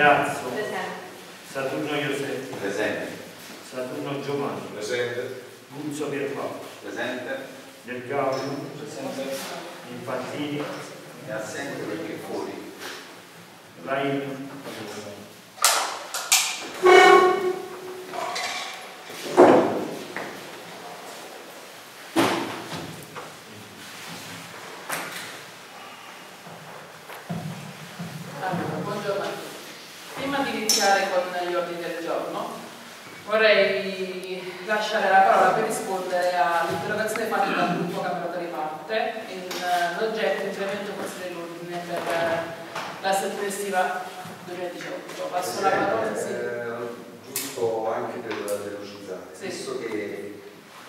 Perazzo, Presente. Saturno Iosetti, Presente. Saturno Giovanni, Presente. Guzzo Pierpaolo, Presente. Del Gaudio, Infantini, È assente perché è fuori. Laini, Allora, buongiorno a tutti. Prima di iniziare con gli ordini del giorno, vorrei lasciare la parola per rispondere all'interrogazione fatta dal gruppo Camerato di Parte in eh, l'oggetto incremento costi dell'ordine per eh, la stagione estiva 2018. Passo la parola, sì. Eh, giusto anche per velocizzare, Sì. visto che il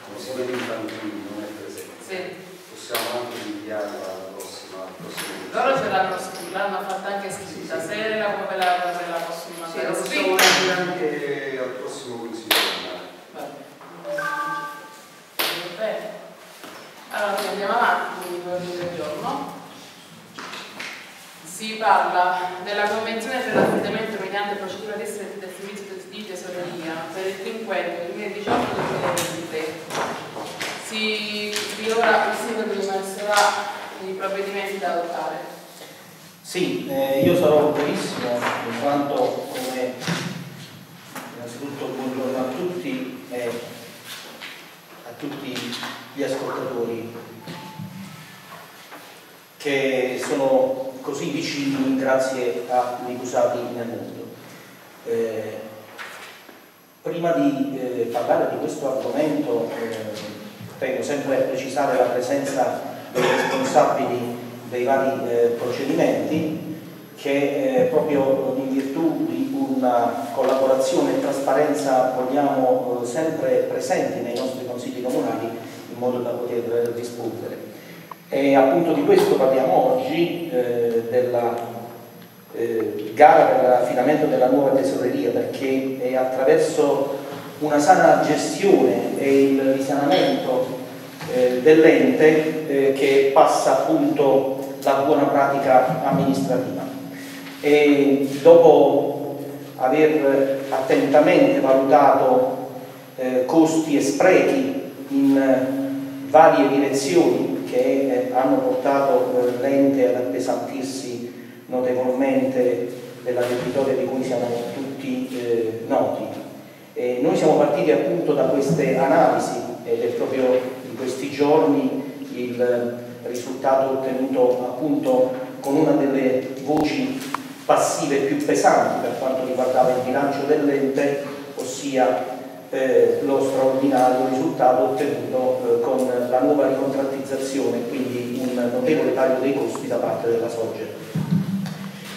consigliere infantile non è presente, Sì. possiamo anche rinviarla alla prossima, al prossimo Loro ce l'hanno scritta, l'hanno fatta anche scritta, se la come la, come la possono Sì, mandare lo possiamo scritta. dire anche al prossimo consiglio comunale. Vabbè. Bene. Allora, quindi andiamo avanti con i ordini del giorno. Si parla della Convenzione per l'affidamento mediante procedura ristretta del servizio di tesoreria per il quinquennio 2018-2023. Si di ora il sindaco di Marserà i provvedimenti da adottare. Sì, eh, io sarò brevissimo in quanto a tutti e a tutti gli ascoltatori che sono così vicini grazie a Ricusati nel mondo. Eh, prima di eh, parlare di questo argomento eh, tengo sempre a precisare la presenza dei responsabili dei vari eh, procedimenti che eh, proprio in virtù di una collaborazione e trasparenza vogliamo eh, sempre presenti nei nostri consigli comunali in modo da poter rispondere. E appunto di questo parliamo oggi, eh, della eh, gara per l'affidamento della nuova tesoreria, perché è attraverso una sana gestione e il risanamento eh, dell'ente eh, che passa appunto la buona pratica amministrativa. E dopo aver attentamente valutato eh, costi e sprechi in eh, varie direzioni che eh, hanno portato l'ente ad appesantirsi notevolmente della debitoria di cui siamo tutti eh, noti. E noi siamo partiti appunto da queste analisi ed è proprio in questi giorni il risultato ottenuto appunto con una delle voci passive più pesanti per quanto riguardava il bilancio dell'ente, ossia eh, lo straordinario risultato ottenuto eh, con la nuova ricontrattizzazione, quindi un notevole taglio dei costi da parte della Sogge.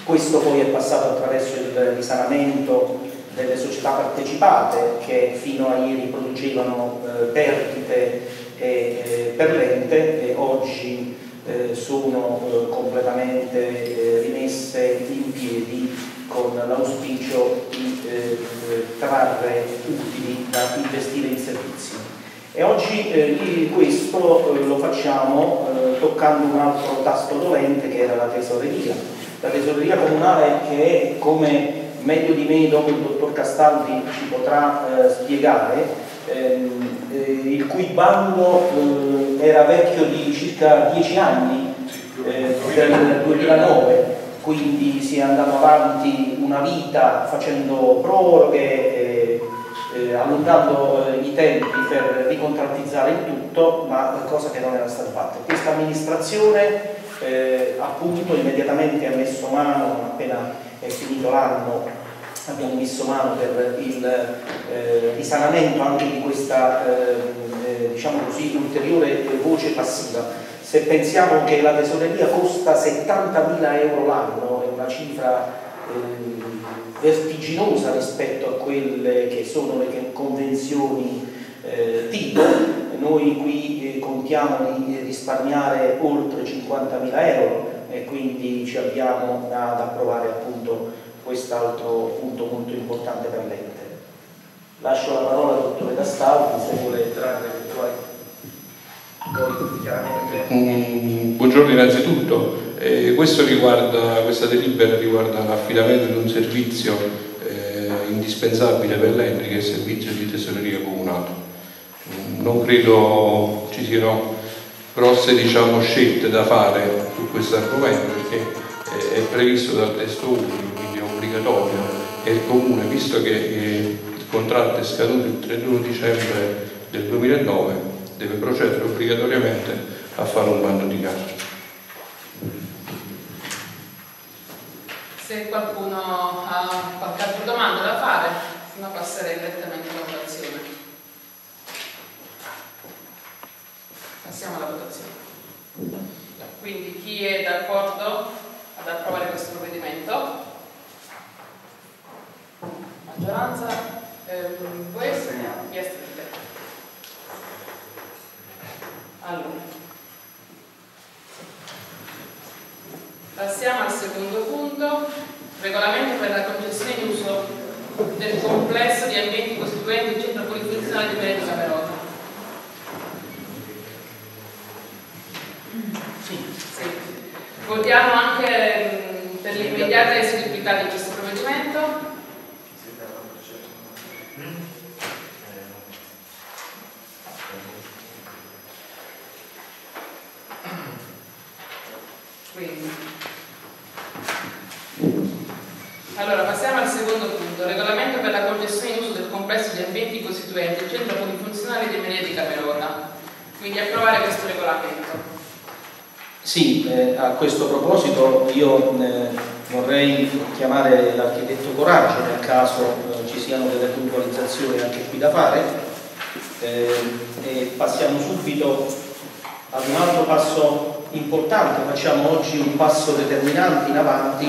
Questo poi è passato attraverso il risanamento delle società partecipate che fino a ieri producevano eh, perdite eh, eh, per l'ente e oggi eh, sono eh, completamente eh, rimesse in piedi con l'auspicio di eh, trarre utili da investire in servizi. E oggi questo lo facciamo toccando un altro tasto dolente che era la tesoreria. La tesoreria comunale che è, come meglio di me dopo il dottor Castaldi ci potrà eh, spiegare, ehm, eh, il cui bando eh, era vecchio di circa 10 anni, eh, del 2009, quindi si è andato avanti una vita facendo proroghe, eh, eh, allungando i tempi per ricontrattizzare il tutto, ma cosa che non era stata fatta. Questa amministrazione eh, appunto immediatamente ha messo mano, appena è finito l'anno, abbiamo messo mano per il eh, risanamento anche di questa eh, diciamo così, ulteriore voce passiva. Se pensiamo che la tesoreria costa 70.000 euro l'anno, è una cifra eh, vertiginosa rispetto a quelle che sono le convenzioni eh, tipo, noi qui eh, contiamo di risparmiare oltre 50.000 euro e quindi ci abbiamo ad approvare appunto quest'altro punto molto importante per l'ente. Lascio la parola al dottore Castaldi se vuole trarre eventuali Mm, buongiorno innanzitutto. Eh, riguarda, questa delibera riguarda l'affidamento di un servizio eh, indispensabile per l'Enri che è il servizio di tesoreria comunale. Non credo ci siano grosse diciamo, scelte da fare su questo argomento perché è previsto dal testo unico, quindi è obbligatorio e il Comune, visto che eh, il contratto è scaduto il 31 dicembre del 2009, deve procedere obbligatoriamente a fare un bando di gara. Se qualcuno ha qualche altra domanda da fare, se passerei direttamente alla votazione. Passiamo alla votazione. Quindi chi è d'accordo ad approvare questo provvedimento? Maggioranza, ehm, voi? Vi astenete. Allora. Passiamo al secondo punto, regolamento per la concessione in uso del complesso di ambienti costituenti il centro polifunzionale di Veneto Camerota. Sì. Sì. Votiamo anche mh, per l'immediata eseguibilità di questo provvedimento. Quindi. Allora, passiamo al secondo punto, regolamento per la concessione in uso del complesso di ambienti costituenti il centro polifunzionale di Emilia di Camerota. Quindi approvare questo regolamento. Sì, eh, a questo proposito io eh, vorrei chiamare l'architetto Coraggio nel caso eh, ci siano delle puntualizzazioni anche qui da fare eh, e passiamo subito ad un altro passo importante, facciamo oggi un passo determinante in avanti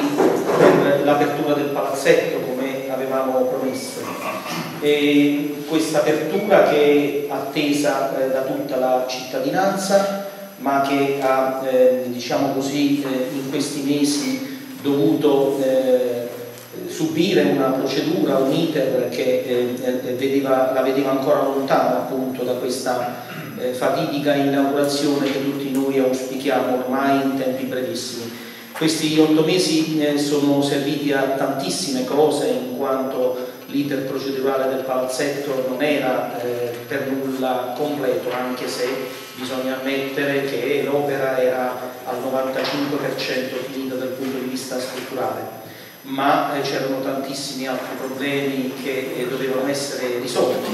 per l'apertura del palazzetto come avevamo promesso. E questa apertura che è attesa eh, da tutta la cittadinanza ma che ha eh, diciamo così, eh, in questi mesi dovuto eh, subire una procedura, un iter che eh, vedeva, la vedeva ancora lontana appunto da questa fatidica inaugurazione che tutti noi auspichiamo ormai in tempi brevissimi. Questi otto mesi sono serviti a tantissime cose in quanto l'iter procedurale del palazzetto non era eh, per nulla completo, anche se bisogna ammettere che l'opera era al 95% finita dal punto di vista strutturale, ma eh, c'erano tantissimi altri problemi che eh, dovevano essere risolti,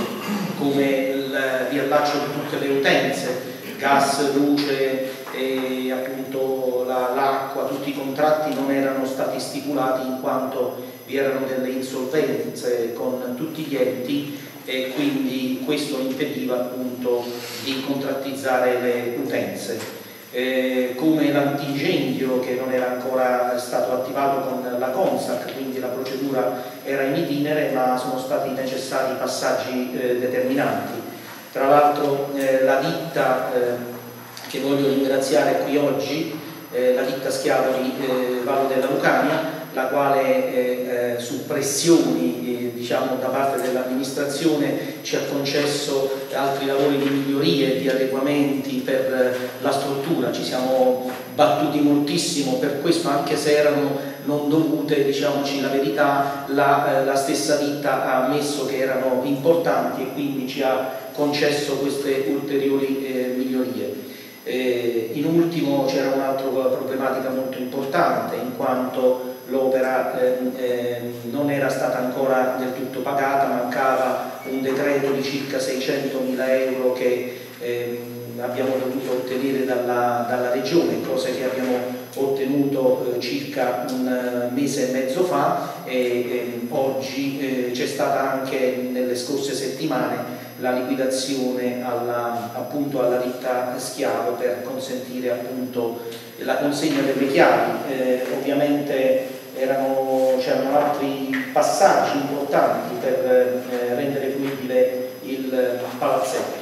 come il riallaccio di tutte le utenze, gas, luce e appunto l'acqua, tutti i contratti non erano stati stipulati in quanto vi erano delle insolvenze con tutti gli enti e quindi questo impediva appunto di contrattizzare le utenze. Eh, come l'antincendio che non era ancora stato attivato con la Consac, quindi la procedura era in itinere, ma sono stati necessari passaggi eh, determinanti. Tra l'altro eh, la ditta eh, che voglio ringraziare qui oggi, eh, la ditta Schiavoli eh, Valle della Lucania, la quale eh, eh, su pressioni eh, diciamo, da parte dell'amministrazione ci ha concesso altri lavori di migliorie, di adeguamenti per la struttura, ci siamo battuti moltissimo per questo anche se erano non dovute, diciamoci la verità, la, eh, la stessa ditta ha ammesso che erano importanti e quindi ci ha concesso queste ulteriori migliorie. Eh, in ultimo c'era un'altra problematica molto importante in quanto l'opera eh, eh, non era stata ancora del tutto pagata, mancava un decreto di circa 600 mila euro che eh, abbiamo dovuto ottenere dalla, dalla, regione, cosa che abbiamo ottenuto eh, circa un eh, mese e mezzo fa e oggi eh, c'è stata anche nelle scorse settimane la liquidazione alla, appunto alla ditta Schiavo per consentire appunto la consegna delle chiavi. ovviamente c'erano altri passaggi importanti per eh, rendere fruibile il palazzetto.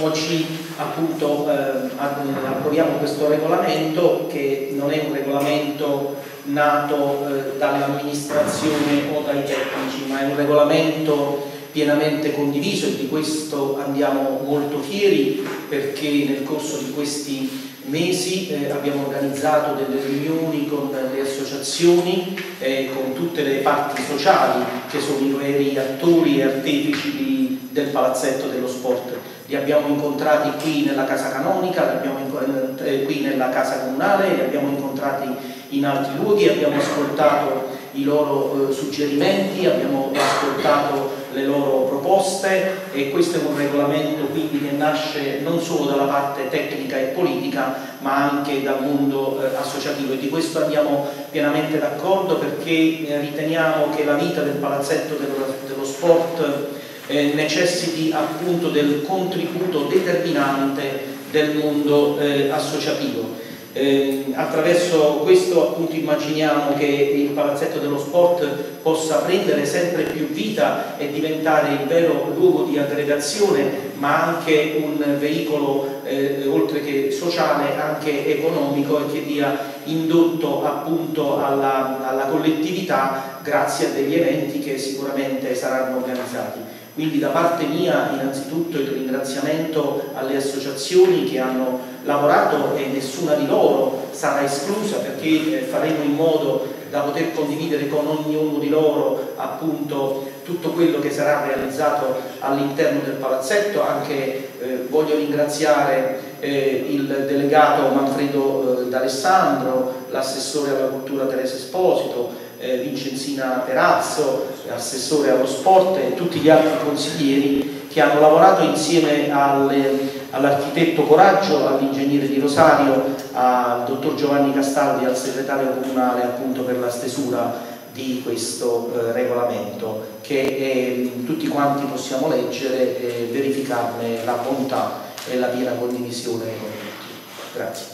Oggi appunto eh, approviamo questo regolamento che non è un regolamento nato eh, dall'amministrazione o dai tecnici, ma è un regolamento pienamente condiviso e di questo andiamo molto fieri perché nel corso di questi mesi eh, abbiamo organizzato delle riunioni con le associazioni e con tutte le parti sociali che sono i veri attori e artefici di, del palazzetto dello sport. Li abbiamo incontrati qui nella casa canonica, li abbiamo incontrati eh, qui nella casa comunale, li abbiamo incontrati in altri luoghi, abbiamo ascoltato i loro eh, suggerimenti, abbiamo ascoltato le loro proposte e questo è un regolamento quindi che nasce non solo dalla parte tecnica e politica ma anche dal mondo eh, associativo. E di questo andiamo pienamente d'accordo perché eh, riteniamo che la vita del palazzetto dello, dello sport eh, necessiti appunto del contributo determinante del mondo eh, associativo. Eh, attraverso questo appunto immaginiamo che il palazzetto dello sport possa prendere sempre più vita e diventare il vero luogo di aggregazione ma anche un veicolo eh, oltre che sociale anche economico e che dia indotto appunto alla, alla collettività grazie a degli eventi che sicuramente saranno organizzati. Quindi da parte mia innanzitutto il ringraziamento alle associazioni che hanno lavorato e nessuna di loro sarà esclusa perché eh, faremo in modo da poter condividere con ognuno di loro appunto tutto quello che sarà realizzato all'interno del palazzetto, anche eh, voglio ringraziare eh, il delegato Manfredo eh, D'Alessandro, l'assessore alla cultura Teresa Esposito, eh, Vincenzina Perazzo, assessore allo sport e tutti gli altri consiglieri che hanno lavorato insieme all'architetto Coraggio, all'ingegnere di Rosario, al dottor Giovanni Castaldi, al segretario comunale appunto per la stesura di questo eh, regolamento che eh, tutti quanti possiamo leggere e verificarne la bontà e la piena condivisione con tutti. Grazie.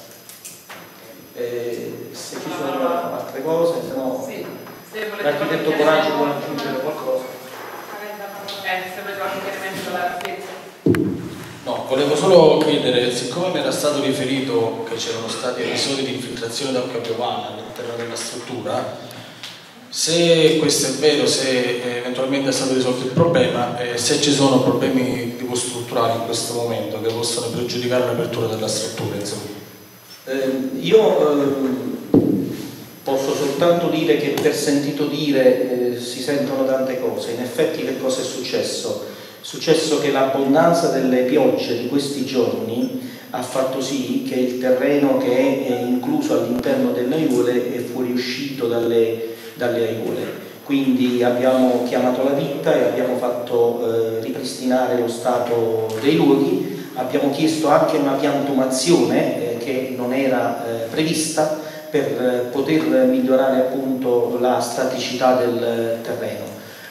Eh, se ci sono altre cose, se no Sì, se volete l'architetto Coraggio vuole aggiungere qualcosa. Eh, se. No, volevo solo chiedere, siccome mi era stato riferito che c'erano stati episodi di infiltrazione d'acqua piovana all'interno della struttura, se questo è vero, se eh, eventualmente è stato risolto il problema, e se ci sono problemi tipo strutturali in questo momento che possono pregiudicare l'apertura della struttura, insomma. Eh, io posso soltanto dire che per sentito dire eh, si sentono tante cose. In effetti che cosa è successo? È successo che l'abbondanza delle piogge di questi giorni ha fatto sì che il terreno che è incluso all'interno delle aiuole è fuoriuscito dalle, dalle aiuole. Quindi abbiamo chiamato la ditta e abbiamo fatto eh, ripristinare lo stato dei luoghi, abbiamo chiesto anche una piantumazione eh, che non era eh, prevista per eh, poter migliorare appunto la staticità del terreno.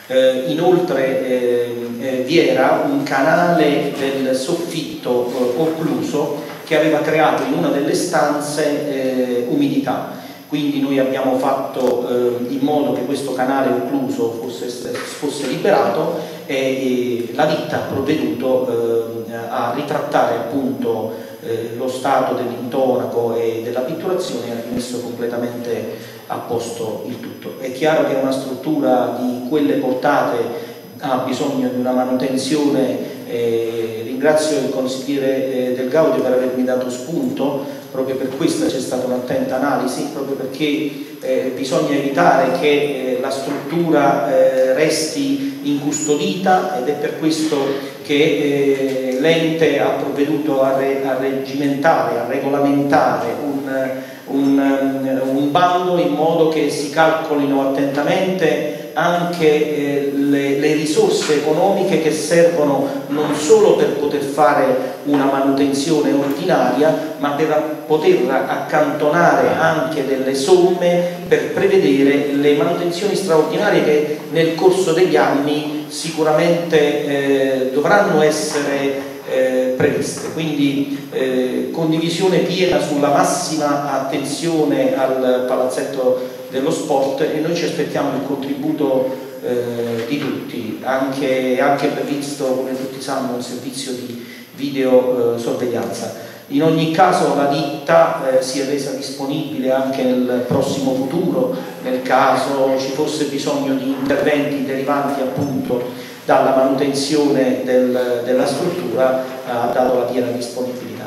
Eh, inoltre eh, eh, vi era un canale del soffitto eh, occluso che aveva creato in una delle stanze eh, umidità. Quindi noi abbiamo fatto eh, in modo che questo canale occluso fosse, fosse liberato e, e la ditta ha provveduto eh, a ritrattare appunto eh, lo stato dell'intonaco e della pitturazione ha rimesso completamente a posto il tutto. È chiaro che una struttura di quelle portate ha bisogno di una manutenzione, eh, ringrazio il consigliere eh, Del Gaudio per avermi dato spunto, proprio per questa c'è stata un'attenta analisi, proprio perché eh, bisogna evitare che eh, la struttura eh, resti incustodita ed è per questo che eh, l'ente ha provveduto a, re, a regimentare, a regolamentare un, un, un bando in modo che si calcolino attentamente anche eh, le, le, risorse economiche che servono non solo per poter fare una manutenzione ordinaria, ma per poter accantonare anche delle somme per prevedere le manutenzioni straordinarie che nel corso degli anni sicuramente eh, dovranno essere eh, previste. Quindi eh, condivisione piena sulla massima attenzione al palazzetto dello sport e noi ci aspettiamo il contributo eh, di tutti, anche, anche previsto, come tutti sanno, un servizio di videosorveglianza. In ogni caso la ditta eh, si è resa disponibile anche nel prossimo futuro, nel caso ci fosse bisogno di interventi derivanti appunto dalla manutenzione del, della struttura, ha dato la piena disponibilità.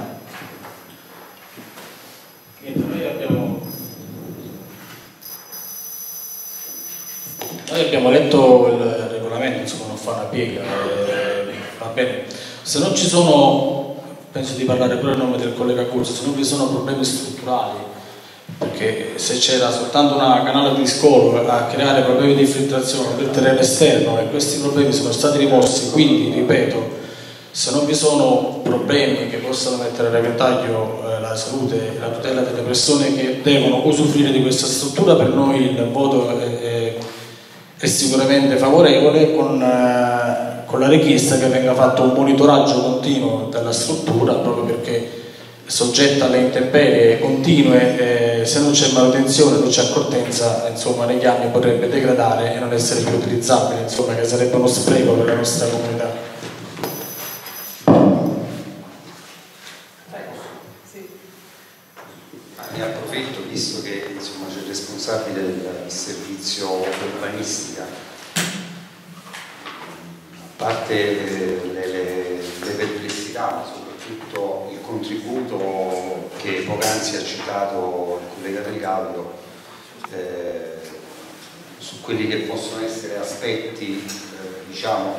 Noi abbiamo letto il regolamento, insomma non fa una piega, eh, va bene. Se non ci sono, penso di parlare pure a nome del collega Curso, se non vi sono problemi strutturali, perché se c'era soltanto una canale di scolo a creare problemi di infiltrazione del terreno esterno e questi problemi sono stati rimossi, quindi ripeto, se non vi sono problemi che possano mettere a repentaglio eh, la salute e la tutela delle persone che devono usufruire di questa struttura, per noi il voto è, è, è sicuramente favorevole con, eh, con, la richiesta che venga fatto un monitoraggio continuo della struttura proprio perché soggetta alle intemperie continue, eh, se non c'è manutenzione, non c'è accortenza, insomma negli anni potrebbe degradare e non essere più utilizzabile, insomma che sarebbe uno spreco per la nostra comunità. Ne approfitto visto che insomma, c'è il responsabile del servizio urbanistica a parte eh, le, le, le perplessità soprattutto il contributo che poc'anzi ha citato il collega Del Gallo eh, su quelli che possono essere aspetti eh, diciamo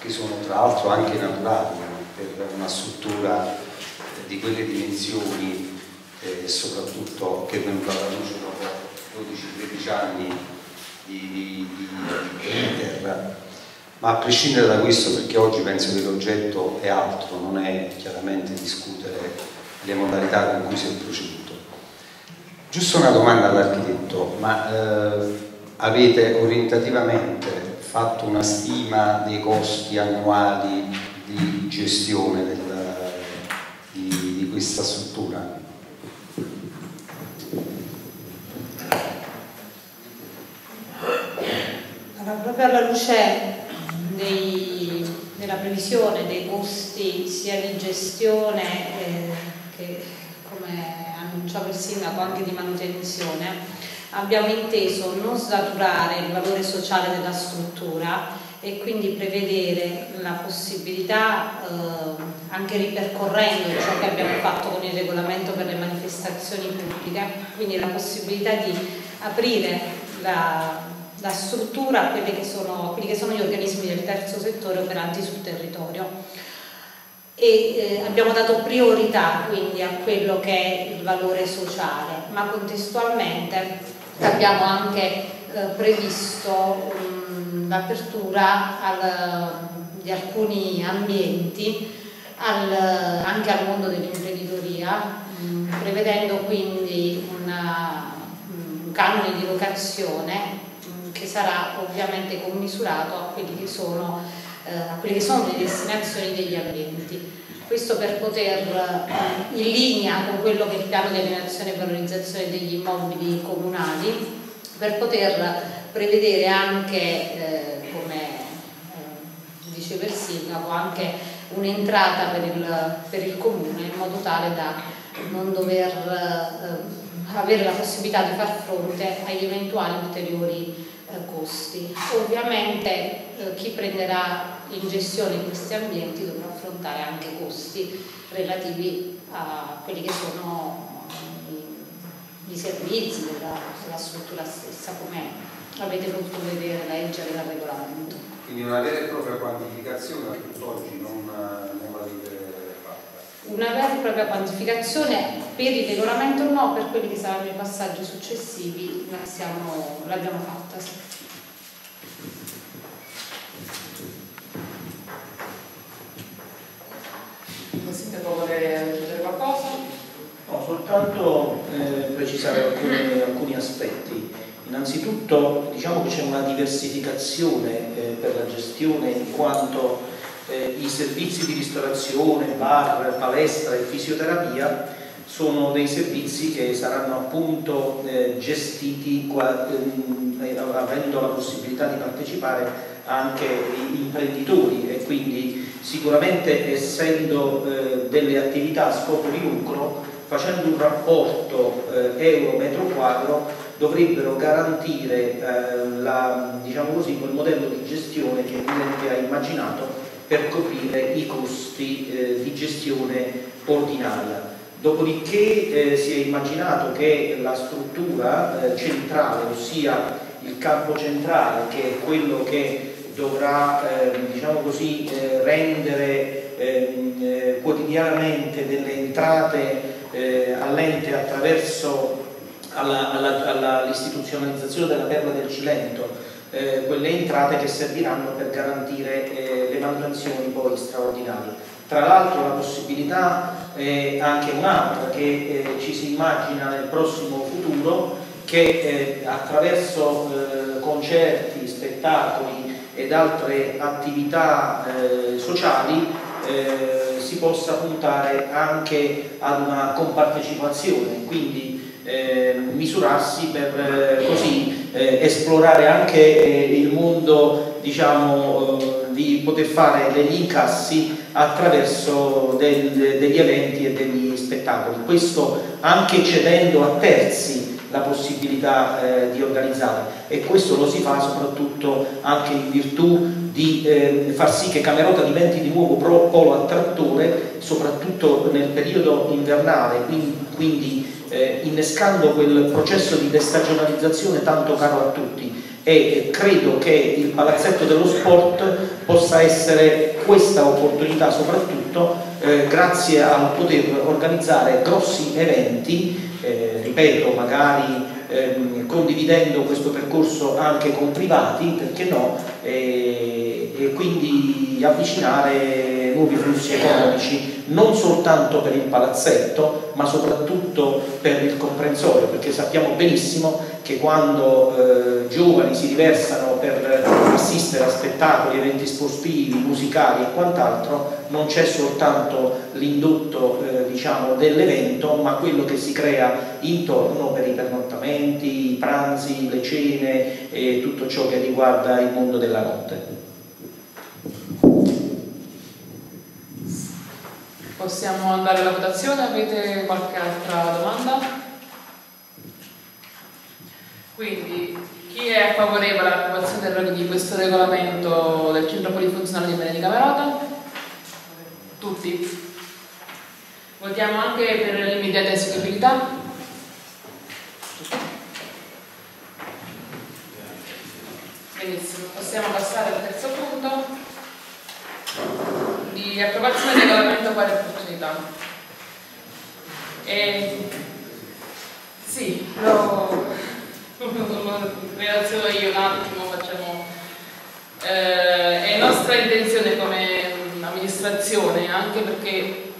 che sono tra l'altro anche naturali per una struttura di quelle dimensioni e soprattutto che è venuta alla luce dopo 12-13 anni di, terra. Ma a prescindere da questo, perché oggi penso che l'oggetto è altro, non è chiaramente discutere le modalità con cui si è proceduto. Giusto una domanda all'architetto, ma eh, avete orientativamente fatto una stima dei costi annuali di gestione del, di, di questa struttura? Proprio alla luce dei, della previsione dei costi sia di gestione eh, che come annunciava il sindaco anche di manutenzione abbiamo inteso non snaturare il valore sociale della struttura e quindi prevedere la possibilità, eh, anche ripercorrendo ciò che abbiamo fatto con il regolamento per le manifestazioni pubbliche, quindi la possibilità di aprire la, la struttura a quelli che, sono, quelli che sono gli organismi del terzo settore operanti sul territorio. E eh, abbiamo dato priorità quindi a quello che è il valore sociale, ma contestualmente abbiamo anche eh, previsto um, l'apertura di alcuni ambienti al, anche al mondo dell'imprenditoria, um, prevedendo quindi una, un canone di locazione che sarà ovviamente commisurato a, che sono, eh, a quelle che sono le destinazioni degli ambienti. Questo per poter, eh, in linea con quello che è il piano di alienazione e valorizzazione degli immobili comunali, per poter prevedere anche, eh, come diceva il sindaco, anche un'entrata per il, per il comune in modo tale da non dover avere la possibilità di far fronte agli eventuali ulteriori costi. Ovviamente eh, chi prenderà in gestione questi ambienti dovrà affrontare anche costi relativi a quelli che sono i, i servizi della, della, struttura stessa, come avete potuto vedere, leggere dal regolamento. Quindi una vera e propria quantificazione a tutt'oggi non, non l'avete una vera e propria quantificazione per il regolamento no, per quelli che saranno i passaggi successivi l'abbiamo fatta. Sì. Il sindaco vuole aggiungere qualcosa? No, soltanto eh, precisare alcuni, alcuni, aspetti. Innanzitutto diciamo che c'è una diversificazione eh, per la gestione in quanto eh, i servizi di ristorazione, bar, palestra e fisioterapia sono dei servizi che saranno appunto eh, gestiti qua, ehm, eh, avendo la possibilità di partecipare anche gli imprenditori e quindi sicuramente essendo eh, delle attività a scopo di lucro facendo un rapporto eh, euro metro quadro dovrebbero garantire eh, la, diciamo così, quel modello di gestione che il cliente ha immaginato per coprire i costi eh, di gestione ordinaria. Dopodiché eh, si è immaginato che la struttura eh, centrale, ossia il campo centrale che è quello che dovrà eh, diciamo così, eh, rendere ehm, eh, quotidianamente delle entrate eh, all'ente attraverso all'istituzionalizzazione della perla del Cilento, eh, quelle entrate che serviranno per garantire eh, le manutenzioni poi straordinarie. Tra l'altro la possibilità è anche un'altra che eh, ci si immagina nel prossimo futuro che eh, attraverso eh, concerti, spettacoli ed altre attività eh, sociali si possa puntare anche ad una compartecipazione, quindi eh, misurarsi per eh, così eh, esplorare anche eh, il mondo diciamo, di poter fare degli incassi attraverso del, degli eventi e degli spettacoli. Questo anche cedendo a terzi la possibilità eh, di organizzare e questo lo si fa soprattutto anche in virtù di eh, far sì che Camerota diventi di nuovo pro polo attrattore soprattutto nel periodo invernale quindi, quindi eh, innescando quel processo di destagionalizzazione tanto caro a tutti. E credo che il palazzetto dello sport possa essere questa opportunità soprattutto eh, grazie al poter organizzare grossi eventi, eh, ripeto magari ehm, condividendo questo percorso anche con privati, perché no, e, e avvicinare nuovi flussi economici non soltanto per il palazzetto ma soprattutto per il comprensorio perché sappiamo benissimo che quando eh, giovani si riversano per assistere a spettacoli, eventi sportivi, musicali e quant'altro non c'è soltanto l'indotto eh, diciamo, dell'evento ma quello che si crea intorno per i pernottamenti, i pranzi, le cene e tutto ciò che riguarda il mondo della notte. Possiamo andare alla votazione? Avete qualche altra domanda? Quindi chi è favorevole all'approvazione di questo regolamento del centro polifunzionale di Bene di Camerota? Tutti. Votiamo anche per l'immediata eseguibilità? Benissimo, possiamo passare al terzo punto di approvazione del regolamento pari opportunità. E, sì, lo, lo relaziono io un attimo, facciamo... Eh, è nostra intenzione come amministrazione, anche perché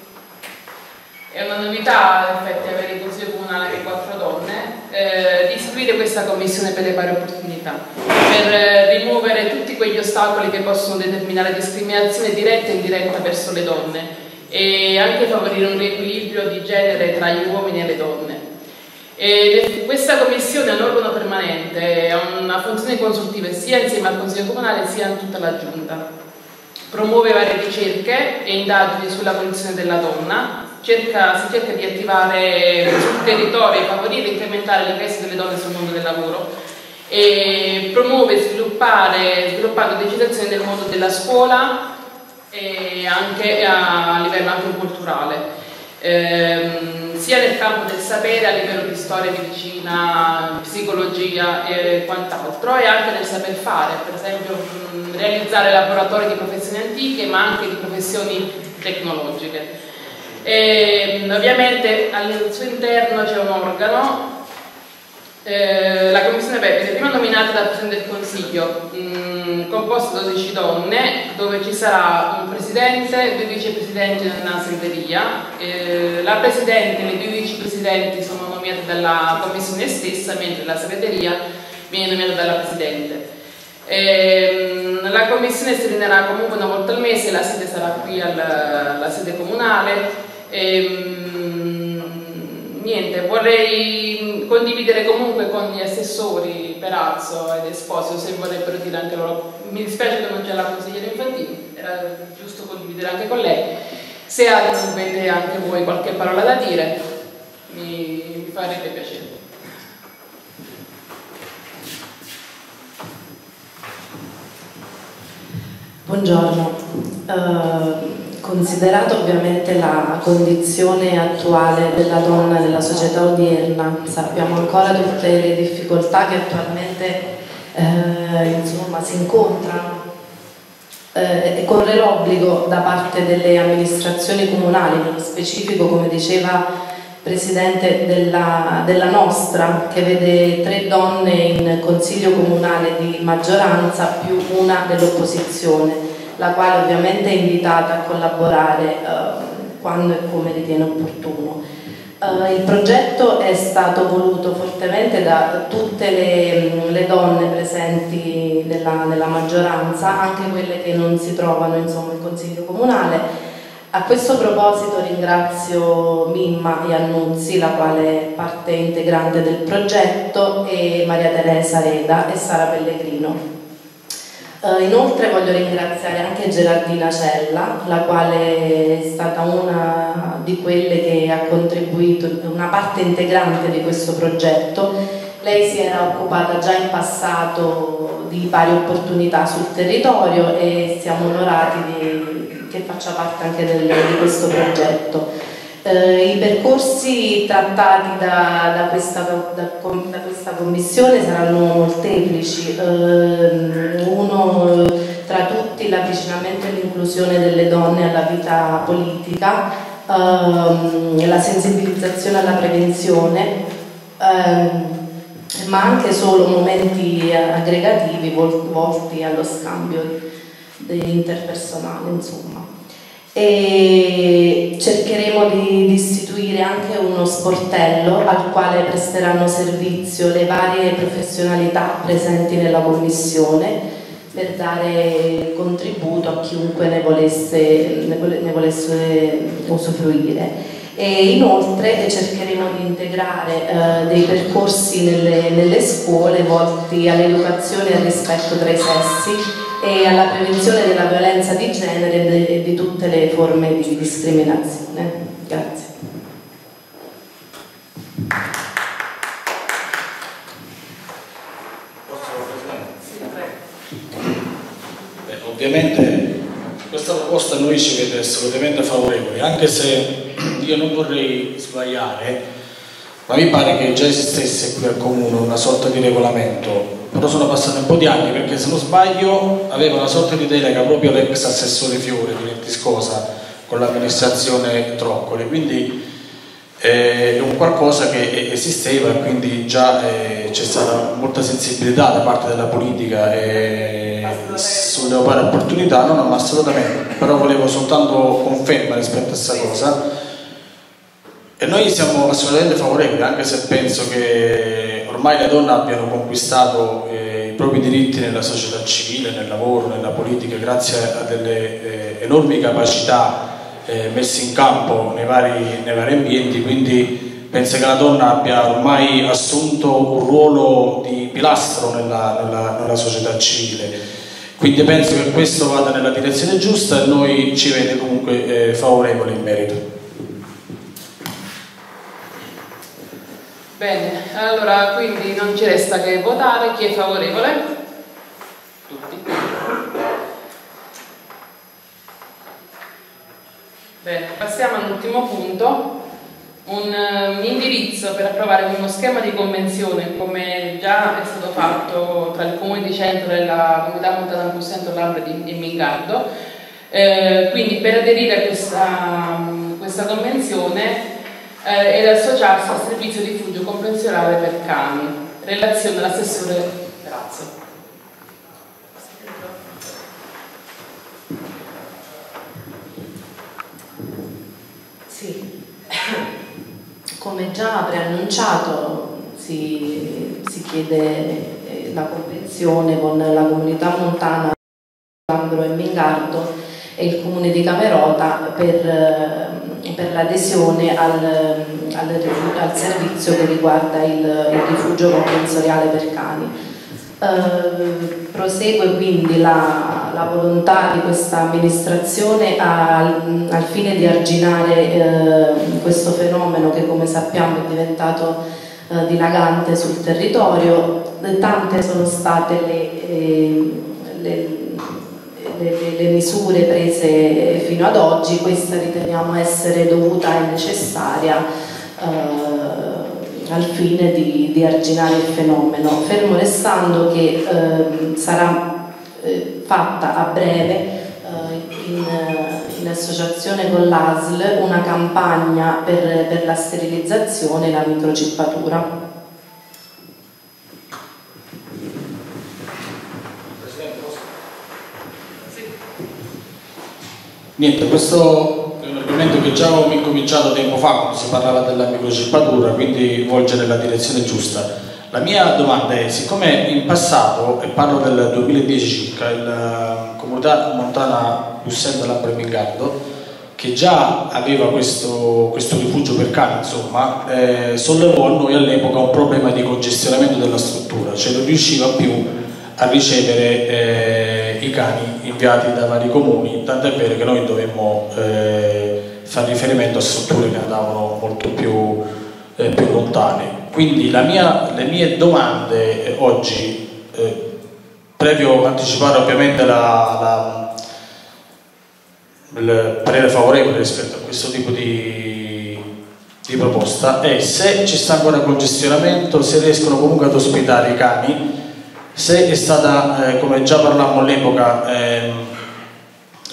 è una novità in effetti avere il Consiglio Comunale quattro donne, eh, di istituire questa commissione per le pari opportunità, per eh, rimuovere tutti quegli ostacoli che possono determinare discriminazione diretta e indiretta verso le donne e anche favorire un riequilibrio di genere tra gli uomini e le donne. E questa commissione è un organo permanente, ha una funzione consultiva sia insieme al Consiglio Comunale sia in tutta la Giunta. Promuove varie ricerche e indagini sulla condizione della donna, cerca, si cerca di attivare sul territorio e favorire e incrementare l'ingresso delle donne sul mondo del lavoro e promuove e sviluppare, sviluppando legislazione nel mondo della scuola e anche a livello anche culturale. Ehm, sia nel campo del sapere a livello di storia, medicina, psicologia e quant'altro e anche nel saper fare, per esempio realizzare laboratori di professioni antiche ma anche di professioni tecnologiche. E, ovviamente al suo interno c'è un organo, eh, la commissione viene prima nominata dal Presidente del Consiglio, mh, composto da 12 donne, dove ci sarà un Presidente, due vicepresidenti e una segreteria. Eh, la Presidente e le due vicepresidenti sono nominate dalla commissione stessa, mentre la segreteria viene nominata dalla Presidente. Eh, la commissione si riunirà comunque una volta al mese, la sede sarà qui alla sede comunale e, ehm, niente, vorrei condividere comunque con gli assessori Perazzo ed Esposito se vorrebbero dire anche loro. Mi dispiace che non c'è la consigliera infantile, era giusto condividere anche con lei. Se avete anche voi qualche parola da dire, mi, mi farebbe piacere. Buongiorno. Uh, Considerato ovviamente la condizione attuale della donna nella società odierna, sappiamo ancora tutte le difficoltà che attualmente eh, insomma, si incontrano eh, corre l'obbligo da parte delle amministrazioni comunali, nello specifico come diceva Presidente della, della nostra, che vede tre donne in Consiglio Comunale di maggioranza più una dell'opposizione la quale ovviamente è invitata a collaborare eh, quando e come ritiene opportuno. Uh, il progetto è stato voluto fortemente da tutte le, le donne presenti nella, nella, maggioranza, anche quelle che non si trovano insomma, in Consiglio Comunale. A questo proposito ringrazio Mimma Iannuzzi, la quale è parte integrante del progetto, e Maria Teresa Reda e Sara Pellegrino. Uh, inoltre voglio ringraziare anche Gerardina Cella, la quale è stata una di quelle che ha contribuito, una parte integrante di questo progetto. Lei si era occupata già in passato di pari opportunità sul territorio e siamo onorati di, che faccia parte anche del, di questo progetto. Eh, I percorsi trattati da, da, questa, da, da, questa, commissione saranno molteplici, eh, uno tra tutti l'avvicinamento e l'inclusione delle donne alla vita politica, eh, la sensibilizzazione alla prevenzione, ehm, ma anche solo momenti aggregativi volti allo scambio interpersonale. Insomma e cercheremo di, di, istituire anche uno sportello al quale presteranno servizio le varie professionalità presenti nella commissione per dare contributo a chiunque ne volesse, ne volesse usufruire. E inoltre cercheremo di integrare eh, dei percorsi nelle, nelle scuole volti all'educazione e al rispetto tra i sessi e alla prevenzione della violenza di genere e di tutte le forme di discriminazione. Grazie. Beh, ovviamente questa proposta noi ci vede assolutamente favorevoli, anche se io non vorrei sbagliare, ma mi pare che già esistesse qui al Comune una sorta di regolamento però sono passati un po' di anni perché se non sbaglio aveva una sorta di delega proprio l'ex assessore Fiore di Ventiscosa con l'amministrazione Troccoli, quindi eh, è un qualcosa che esisteva e quindi già eh, c'è stata molta sensibilità da parte della politica eh, sulle pari opportunità, no, no, assolutamente, però volevo soltanto conferma rispetto a questa cosa. E noi siamo assolutamente favorevoli anche se penso che ormai le donne abbiano conquistato eh, i propri diritti nella società civile, nel lavoro, nella politica, grazie a delle eh, enormi capacità eh, messe in campo nei vari, nei vari, ambienti, quindi penso che la donna abbia ormai assunto un ruolo di pilastro nella, nella, nella società civile. Quindi penso che questo vada nella direzione giusta e noi ci vede comunque eh, favorevoli in merito. Bene, allora quindi non ci resta che votare. Chi è favorevole? Tutti. Bene, passiamo all'ultimo punto. Un, um, indirizzo per approvare uno schema di convenzione come già è stato fatto tra il Comune di Centro e la Comunità Montana Ampusento Labbra di Mingardo. Eh, quindi per aderire a questa, questa convenzione eh, ed associarsi al servizio di rifugio convenzionale per cani. Relazione all'assessore Grazio. Sì, come già preannunciato si, si chiede eh, la convenzione con la comunità montana Lambro e Mingardo e il comune di Camerota per eh, per l'adesione al, al, al, servizio che riguarda il, il rifugio comprensoriale per cani. Uh, prosegue quindi la, la, volontà di questa amministrazione al, al fine di arginare uh, questo fenomeno che come sappiamo è diventato uh, dilagante sul territorio. Tante sono state le, eh, le le, le, misure prese fino ad oggi, questa riteniamo essere dovuta e necessaria eh, al fine di, di, arginare il fenomeno, fermo restando che eh, sarà eh, fatta a breve eh, in, in, associazione con l'ASL una campagna per, per la sterilizzazione e la microcippatura. Niente, questo è un argomento che già avevo incominciato tempo fa quando si parlava della microcippatura, quindi volge nella direzione giusta. La mia domanda è, siccome in passato, e parlo del 2010 circa, la comunità montana Bruxelles della Bremingardo, che già aveva questo, questo, rifugio per cani, insomma, eh, sollevò a noi all'epoca un problema di congestionamento della struttura, cioè non riusciva più a ricevere eh, i cani inviati da vari comuni, tanto è vero che noi dovemmo eh, fare riferimento a strutture che andavano molto più, eh, più lontane. Quindi mia, le mie domande eh, oggi, previo anticipare ovviamente la, la, il parere favorevole rispetto a questo tipo di, di proposta, è se ci sta ancora congestionamento, se riescono comunque ad ospitare i cani se è stata, eh, come già parlammo all'epoca, eh,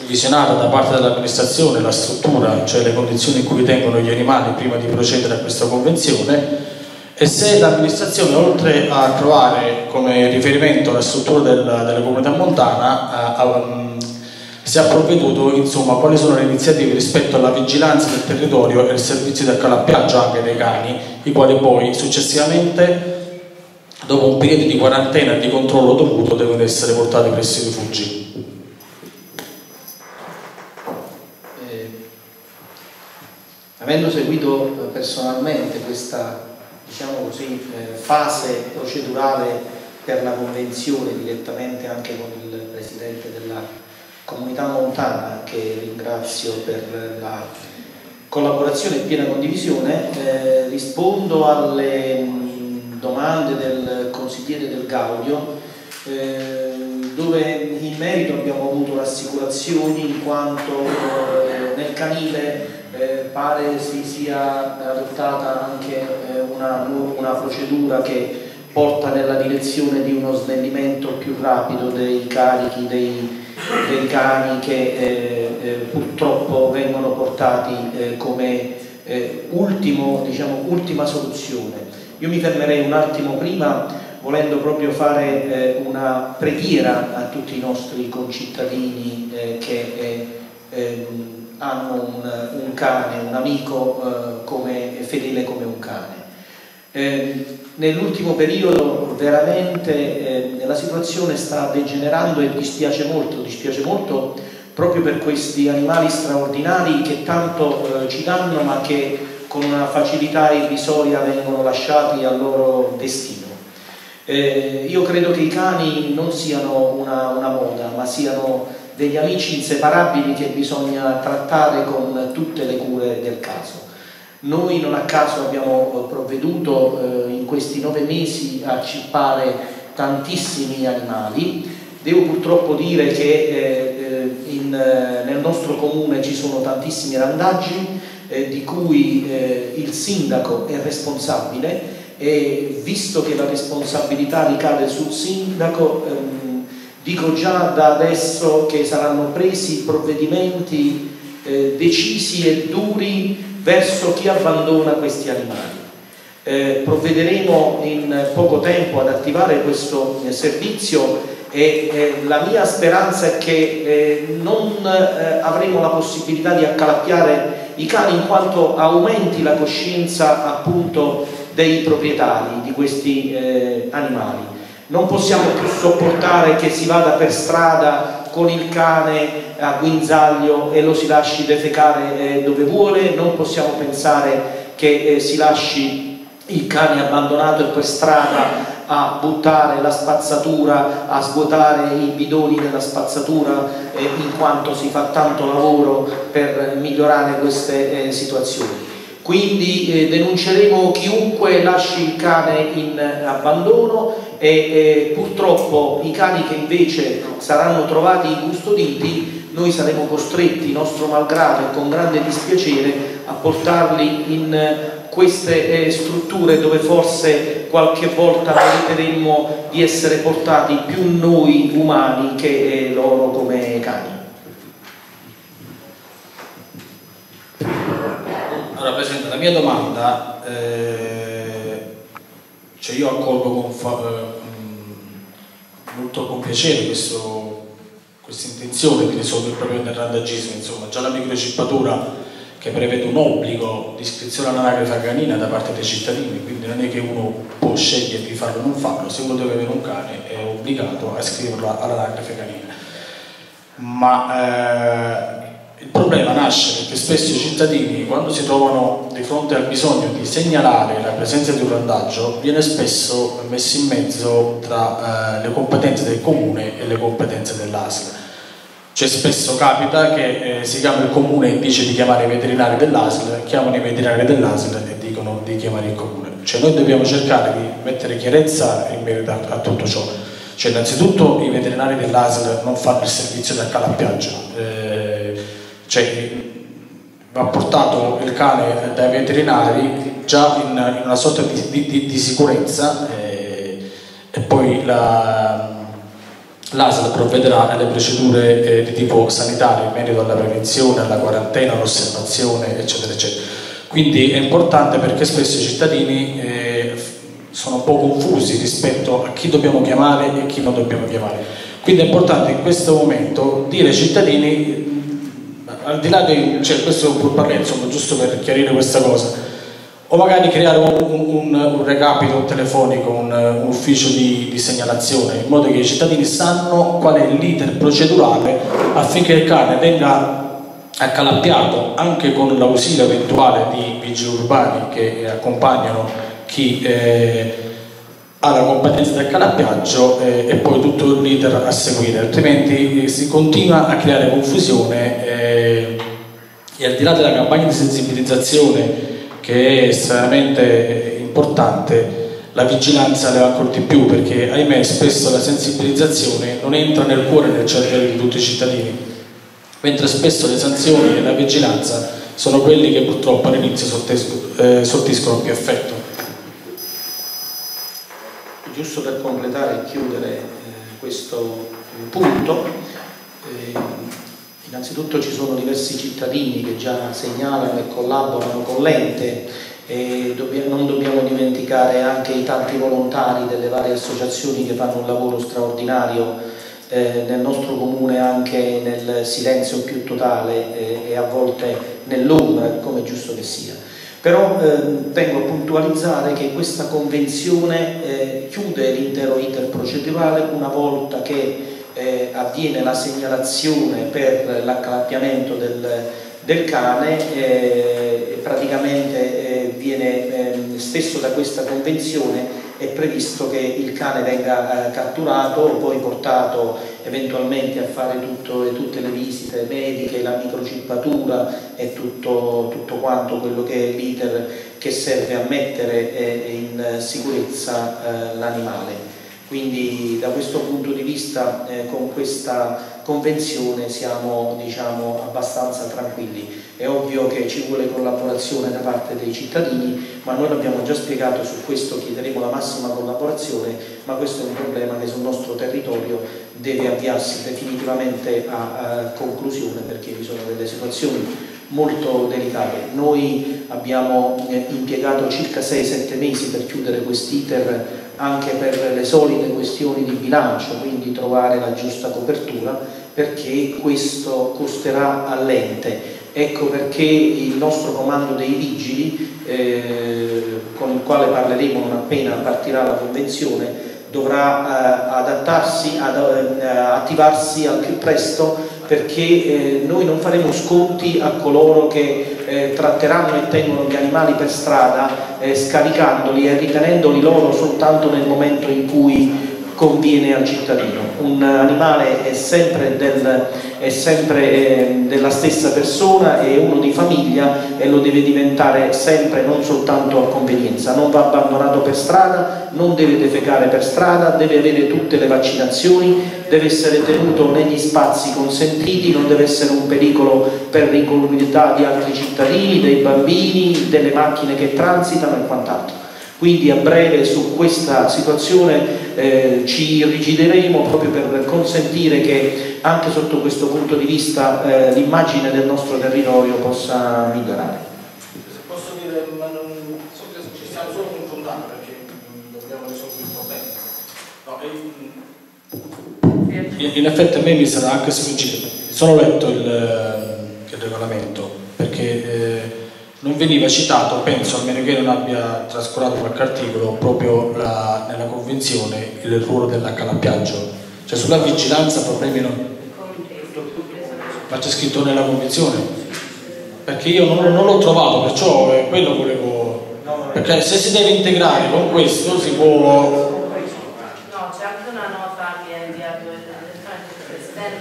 visionata da parte dell'amministrazione la struttura, cioè le condizioni in cui tengono gli animali prima di procedere a questa convenzione e se l'amministrazione oltre a trovare come riferimento la struttura del, della comunità montana um, si è provveduto insomma quali sono le iniziative rispetto alla vigilanza del territorio e il servizio del calappiaggio anche dei cani i quali poi successivamente dopo un periodo di quarantena e di controllo dovuto devono essere portati presso i rifugi. Eh, avendo seguito eh, personalmente questa diciamo così, eh, fase procedurale per la convenzione direttamente anche con il Presidente della Comunità Montana che ringrazio per la collaborazione e piena condivisione, eh, rispondo alle domande del consigliere del Gaudio eh, dove in merito abbiamo avuto rassicurazioni in quanto eh, nel canile eh, pare si sia adottata anche eh, una, una procedura che porta nella direzione di uno snellimento più rapido dei carichi dei, dei cani che eh, eh, purtroppo vengono portati eh, come eh, diciamo, ultima soluzione. Io mi fermerei un attimo prima volendo proprio fare eh, una preghiera a tutti i nostri concittadini eh, che eh, ehm, hanno un, un, cane, un amico eh, come, fedele come un cane. Ehm, nell'ultimo periodo veramente eh, la situazione sta degenerando e dispiace molto, dispiace molto proprio per questi animali straordinari che tanto eh, ci danno ma che con una facilità irrisoria vengono lasciati al loro destino. Eh, io credo che i cani non siano una, una, moda, ma siano degli amici inseparabili che bisogna trattare con tutte le cure del caso. Noi non a caso abbiamo provveduto eh, in questi nove mesi a cippare tantissimi animali. Devo purtroppo dire che eh, in, eh, nel nostro comune ci sono tantissimi randaggi, eh, di cui eh, il sindaco è responsabile e visto che la responsabilità ricade sul sindaco ehm, dico già da adesso che saranno presi provvedimenti eh, decisi e duri verso chi abbandona questi animali. Eh, provvederemo in poco tempo ad attivare questo eh, servizio e eh, la mia speranza è che eh, non eh, avremo la possibilità di accalappiare i cani in quanto aumenti la coscienza appunto dei proprietari di questi eh, animali. Non possiamo più sopportare che si vada per strada con il cane a guinzaglio e lo si lasci defecare eh, dove vuole, non possiamo pensare che eh, si lasci il cane abbandonato per strada a buttare la spazzatura, a svuotare i bidoni della spazzatura eh, in quanto si fa tanto lavoro per migliorare queste eh, situazioni. quindi eh, denunceremo chiunque lasci il cane in abbandono e eh, purtroppo i cani che invece saranno trovati incustoditi noi saremo costretti, nostro malgrado e con grande dispiacere, a portarli in queste eh, strutture dove forse qualche volta meriteremmo di essere portati più noi umani che eh, loro come cani. Allora Presidente, la mia domanda, eh, cioè io accolgo con eh, molto con piacere questa intenzione di risolvere il problema del randagismo, insomma già la microchippatura che prevede un obbligo di iscrizione all'anagrafe canina da parte dei cittadini, quindi non è che uno può scegliere di farlo o non farlo, se uno deve avere un cane è obbligato a iscriverlo all'anagrafe canina. Ma eh, il problema nasce perché spesso i cittadini quando si trovano di fronte al bisogno di segnalare la presenza di un randaggio viene spesso messo in mezzo tra eh, le competenze del comune e le competenze dell'ASL cioè spesso capita che eh, si chiama il comune e dice di chiamare i veterinari dell'ASL, chiamano i veterinari dell'ASL e dicono di chiamare il comune. Cioè noi dobbiamo cercare di mettere chiarezza in merito a, tutto ciò. Cioè innanzitutto i veterinari dell'ASL non fanno il servizio da calapiaggio, eh, cioè va portato il cane dai veterinari già in, in una sorta di, di, di sicurezza eh, e poi la L'ASL provvederà alle procedure eh, di tipo sanitario in merito alla prevenzione, alla quarantena, all'osservazione, eccetera, eccetera. Quindi è importante perché spesso i cittadini eh, sono un po' confusi rispetto a chi dobbiamo chiamare e chi non dobbiamo chiamare. Quindi è importante in questo momento dire ai cittadini, al di là di, cioè questo può parlare, insomma, giusto per chiarire questa cosa, o magari creare un, un, un recapito telefonico, un, un ufficio di, di, segnalazione, in modo che i cittadini sanno qual è l'iter procedurale affinché il cane venga accalappiato anche con l'ausilio eventuale di vigili urbani che accompagnano chi eh, ha la competenza del calappiaggio eh, e poi tutto l'iter a seguire, altrimenti eh, si continua a creare confusione eh, e al di là della campagna di sensibilizzazione che è estremamente importante, la vigilanza le va ancora di più perché ahimè spesso la sensibilizzazione non entra nel cuore e nel cervello di tutti i cittadini, mentre spesso le sanzioni e la vigilanza sono quelli che purtroppo all'inizio eh, sortiscono più effetto. Giusto per completare e chiudere eh, questo punto, eh, Innanzitutto ci sono diversi cittadini che già segnalano e collaborano con l'ente e non dobbiamo dimenticare anche i tanti volontari delle varie associazioni che fanno un lavoro straordinario eh, nel nostro comune anche nel silenzio più totale eh, e a volte nell'ombra, come è giusto che sia. Però eh, tengo a puntualizzare che questa convenzione eh, chiude l'intero iter procedurale una volta che eh, avviene la segnalazione per l'accalappiamento del, del cane eh, praticamente eh, viene ehm, stesso da questa convenzione è previsto che il cane venga eh, catturato poi portato eventualmente a fare tutto, tutte le visite mediche, la microcippatura e tutto, tutto quanto quello che è l'iter che serve a mettere eh, in sicurezza eh, l'animale. Quindi da questo punto di vista eh, con questa convenzione siamo diciamo, abbastanza tranquilli. È ovvio che ci vuole collaborazione da parte dei cittadini, ma noi l'abbiamo già spiegato, su questo chiederemo la massima collaborazione, ma questo è un problema che sul nostro territorio deve avviarsi definitivamente a, a conclusione perché vi sono delle situazioni molto delicate. Noi abbiamo eh, impiegato circa 6-7 mesi per chiudere quest'iter anche per le solite questioni di bilancio, quindi trovare la giusta copertura, perché questo costerà all'ente. Ecco perché il nostro comando dei vigili, eh, con il quale parleremo non appena partirà la convenzione, dovrà eh, adattarsi, ad, eh, attivarsi al più presto perché eh, noi non faremo sconti a coloro che eh, tratteranno e tengono gli animali per strada eh, scaricandoli e ritenendoli loro soltanto nel momento in cui conviene al cittadino. Un animale è sempre, del, è sempre eh, della stessa persona, è uno di famiglia e lo deve diventare sempre, non soltanto a convenienza. Non va abbandonato per strada, non deve defecare per strada, deve avere tutte le vaccinazioni, deve essere tenuto negli spazi consentiti, non deve essere un pericolo per l'incolumità di altri cittadini, dei bambini, delle macchine che transitano e quant'altro. Quindi a breve su questa situazione eh, ci rigideremo proprio per consentire che anche sotto questo punto di vista eh, l'immagine del nostro territorio possa migliorare. Se posso dire, ma non, so che ci stiamo solo confrontando perché mm, dobbiamo risolvere il problema. No, e, mm, in effetti a me mi sarà anche sfuggito. Sono letto il, il regolamento perché eh, non veniva citato, penso almeno che non abbia trascurato qualche articolo, proprio la, nella convenzione il ruolo dell'accalappiaggio. Cioè sulla vigilanza problemi non... Ma c'è scritto nella convenzione? Perché io non, non l'ho trovato, perciò eh, quello volevo... Perché se si deve integrare con questo si può... No, c'è anche una nota che ha inviato.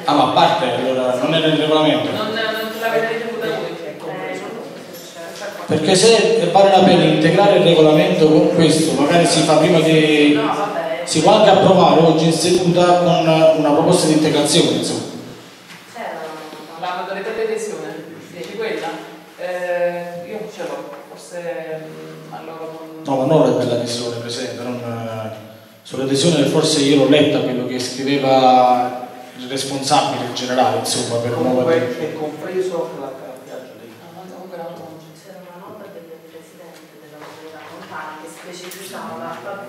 Ah, ma a parte allora non è nel regolamento? Non, non l'avete ricevuta voi? Perché se vale la pena integrare il regolamento con questo, magari si fa prima di... si può anche approvare oggi in seduta con una proposta di integrazione, insomma. La modalità di adesione, dici quella? Eh, io ce l'ho, forse mm, allora non... No, ma non dell'adesione, Presidente, non... Sull'adesione forse io l'ho letta quello che scriveva il responsabile in generale, insomma, per Comunque è compreso la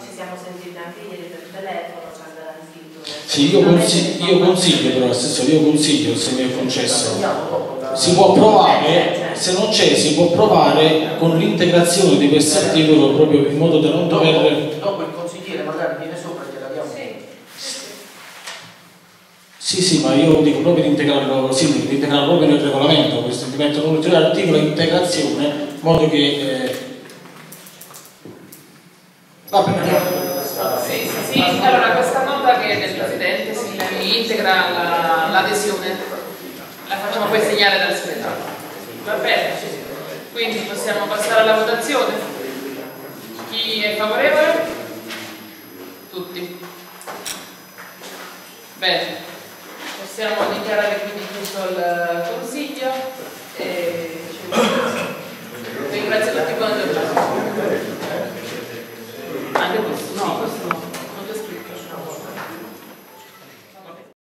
ci siamo sentiti anche ieri per telefono, ci ha garantito. Sì, io consiglio, io consiglio però, assessore, io consiglio, se mi è concesso, si può provare, se non c'è, si può provare con l'integrazione di questo articolo proprio in modo da non dover... Dopo il consigliere magari viene sopra e gliela diamo. Sì, sì, ma io dico proprio di integrarlo, sì, di integrarlo proprio nel regolamento, questo diventa un ulteriore articolo di integrazione, in modo che... Eh, Va bene. Sì, sì, sì, allora questa nota che del Presidente si integra l'adesione, la, facciamo poi segnare dal segretario. Va bene, quindi possiamo passare alla votazione. Chi è favorevole? Tutti. Bene, possiamo dichiarare quindi tutto il eh, Consiglio e ringrazio tutti quanti anche questo, no, questo.